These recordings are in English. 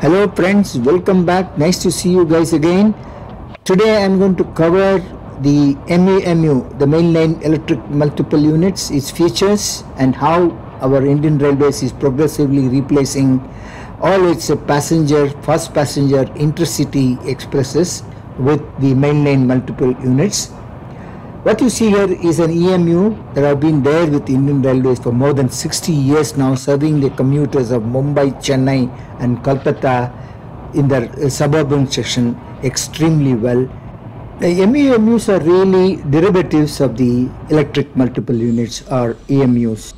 Hello friends, welcome back. Nice to see you guys again. Today I am going to cover the MEMU, the mainline electric multiple units, its features and how our Indian Railways is progressively replacing all its passenger, fast passenger intercity expresses with the mainline multiple units. What you see here is an EMU that have been there with Indian Railways for more than 60 years now, serving the commuters of Mumbai, Chennai, and Kolkata in their uh, suburban section extremely well. The MEMUs are really derivatives of the electric multiple units or EMUs.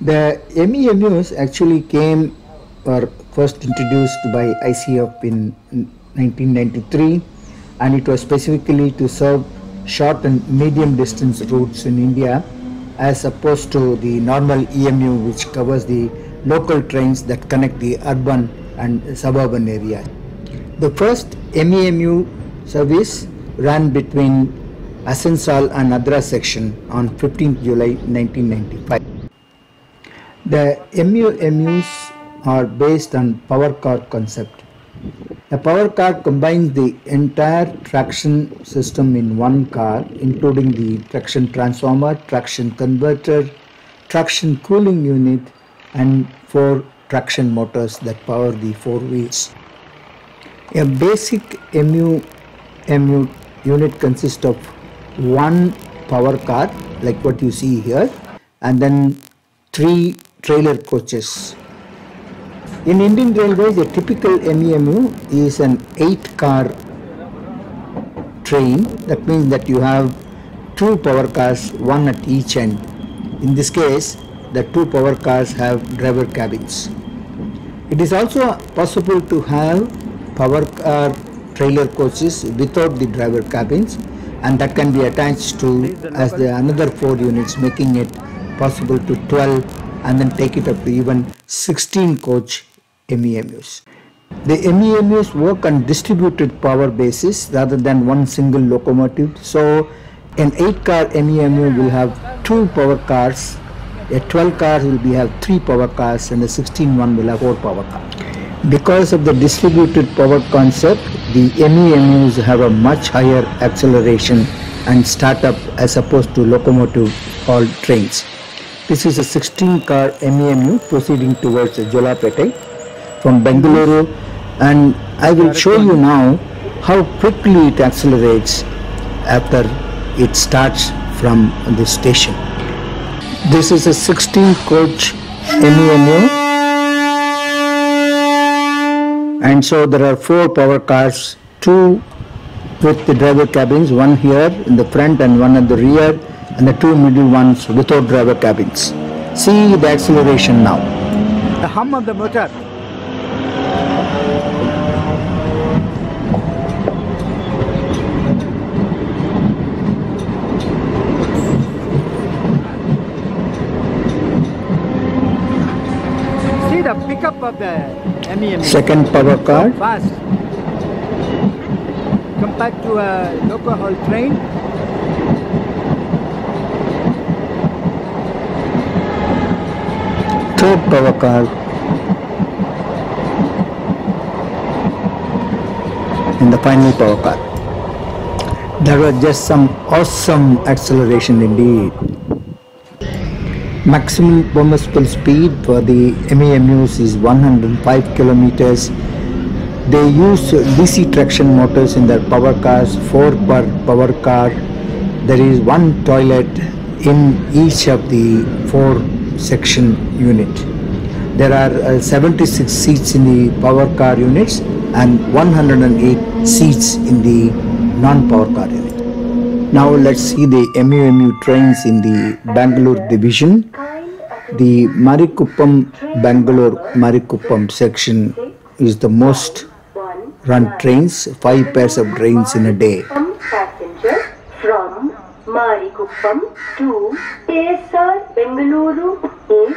The MEMUs actually came or first introduced by ICF in 1993 and it was specifically to serve short and medium distance routes in India as opposed to the normal EMU which covers the local trains that connect the urban and suburban area. The first MEMU service ran between Asansol and Adra section on 15th July 1995. The MEMUs are based on power car concept. A power car combines the entire traction system in one car, including the traction transformer, traction converter, traction cooling unit, and four traction motors that power the four wheels. A basic MU, MU unit consists of one power car, like what you see here, and then three trailer coaches in Indian Railways, a typical MEMU is an 8-car train. That means that you have two power cars, one at each end. In this case, the two power cars have driver cabins. It is also possible to have power car trailer coaches without the driver cabins and that can be attached to as the another four units making it possible to 12 and then take it up to even 16 coach MEMUs. The MEMUs work on distributed power basis rather than one single locomotive. So an 8 car MEMU will have two power cars, a 12 car will be have three power cars and a 16 one will have four power cars. Because of the distributed power concept, the MEMUs have a much higher acceleration and startup as opposed to locomotive hauled trains. This is a 16 car MEMU proceeding towards Jolarpete from Bengaluru and I will show you now how quickly it accelerates after it starts from the station. This is a 16 coach MEMU and so there are four power cars, two with the driver cabins, one here in the front and one at the rear and the two middle ones without driver cabins. See the acceleration now. The hum of the motor the pickup of the MEM. Second power car. Fast. Compared to a local haul train. Third power car. And the final power car. There was just some awesome acceleration indeed. Maximum permissible speed for the MEMUs is 105 kilometers. They use DC traction motors in their power cars, 4 per power car. There is one toilet in each of the 4 section unit. There are uh, 76 seats in the power car units and 108 seats in the non-power car unit. Now let's see the MEMU trains in the Bangalore division. The Marikuppam Bangalore Marikuppam section is the most run trains, five pairs of trains in a day. Some passengers from Marikuppam to KSR Bengaluru is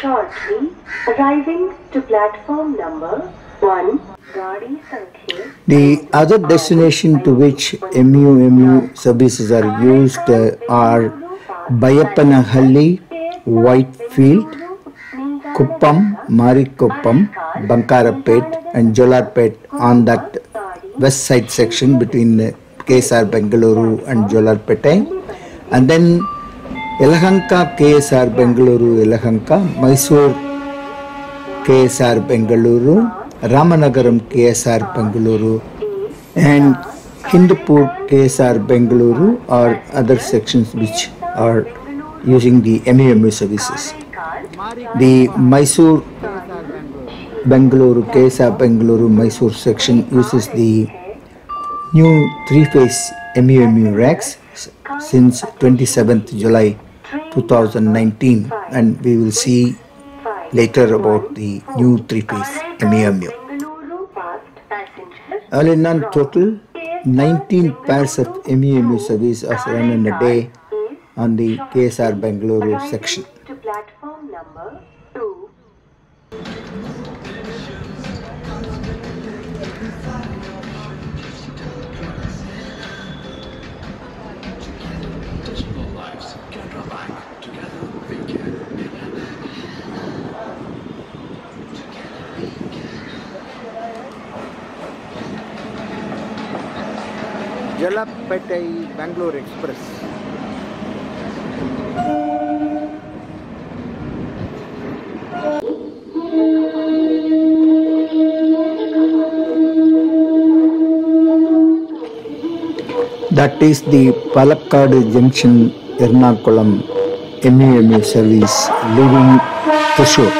shortly arriving to platform number 1. The other destination to which MUMU services are used uh, are Bayapanahalli, Whitefield, Kuppam, Marikuppam, Bankarapet and Jolarpet on that west side section between uh, KSR Bengaluru and Jolarpete and then Elahanka KSR Bengaluru Elahanka, Mysore KSR Bengaluru, Ramanagaram KSR Bengaluru and Hindupur KSR Bengaluru are other sections which are using the MEMU services. The Mysore Bengaluru KSR Bengaluru Mysore section uses the new three-phase MEMU racks since 27th July 2019 and we will see later about the new three-phase Past. All in all total 19 pairs of MEMU service are run in a day on the KSR Bengaluru section. Jalapattai Bangalore Express. That is the Palakkad Junction Ernakulam MEMU service leaving Thrissur.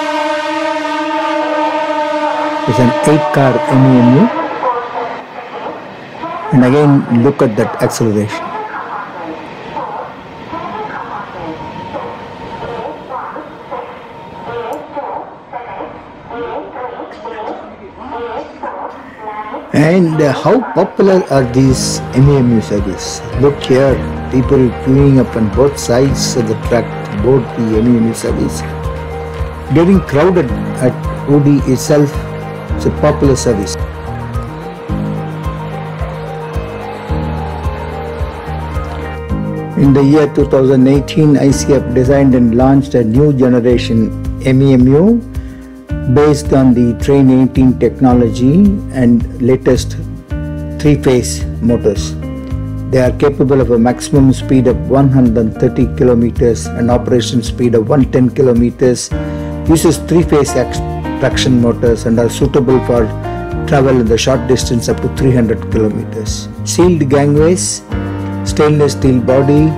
It's an 8 car MEMU and again look at that acceleration. And uh, how popular are these MEMU services? Look here, people queuing up on both sides of the track to board the MEMU service. Getting crowded at OD itself is a popular service. In the year 2018, ICF designed and launched a new generation MEMU based on the Train 18 technology and latest three-phase motors. They are capable of a maximum speed of 130 kilometers and operation speed of 110 kilometers. Uses three-phase traction motors and are suitable for travel in the short distance up to 300 kilometers. Sealed gangways, stainless steel body,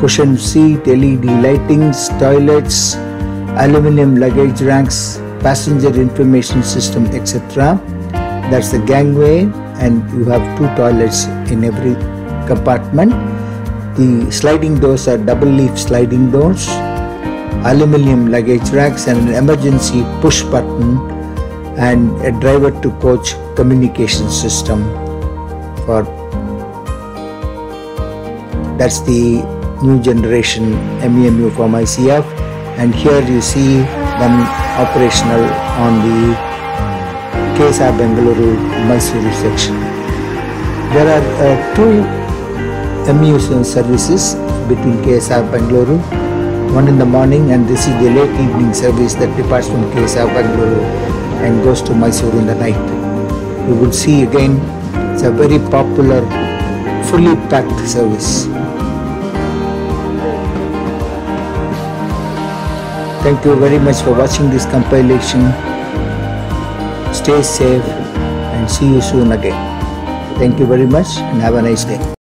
cushioned seat, LED lightings, toilets, aluminum luggage racks, passenger information system, etc. That's the gangway, and you have two toilets in every compartment. The sliding doors are double leaf sliding doors, aluminum luggage racks, and an emergency push button, and a driver to coach communication system for that's the new generation MEMU from ICF and here you see them operational on the KSR Bengaluru Mysuru section. There are uh, two MEU services between KSR Bengaluru, one in the morning and this is the late evening service that departs from KSR Bengaluru and goes to Mysuru in the night. You will see again it's a very popular fully packed service. Thank you very much for watching this compilation. Stay safe and see you soon again. Thank you very much and have a nice day.